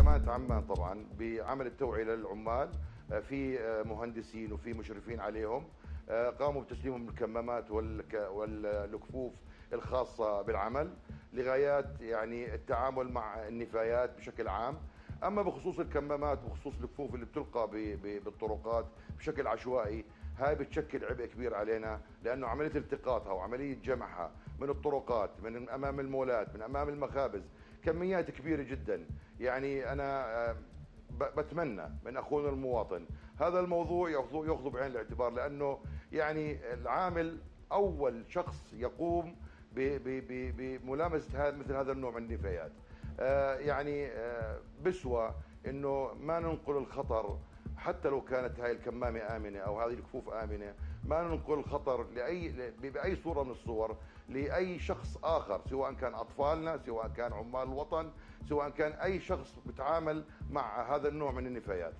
امانه عمان طبعا بعمل التوعية للعمال آه، في آه، مهندسين وفي مشرفين عليهم. آه، قاموا بتسليمهم الكمامات والك- والكفوف الخاصة بالعمل لغايات يعني التعامل مع النفايات بشكل عام. أما بخصوص الكمامات وبخصوص الكفوف اللي بتلقى بالطرقات بشكل عشوائي هاي بتشكل عبء كبير علينا لأنه عملية التقاطها وعملية جمعها من الطرقات من أمام المولات من أمام المخابز كميات كبيرة جدا. يعني أنا آه، بتمنى من أخونا المواطن هذا الموضوع ياخذوا بعين الاعتبار لأنه يعني العامل أول شخص يقوم بملامسة مثل هذا النوع من النفايات. آه، يعني آه، بسوى إنه ما ننقل الخطر حتى لو كانت هاي الكمامة آمنة أو هذه الكفوف آمنة ما ننقل الخطر لاي بأي صورة من الصور لأي شخص آخر سواء كان أطفالنا سواء كان عمال الوطن سواء كان أي شخص بتعامل مع هذا النوع من النفايات.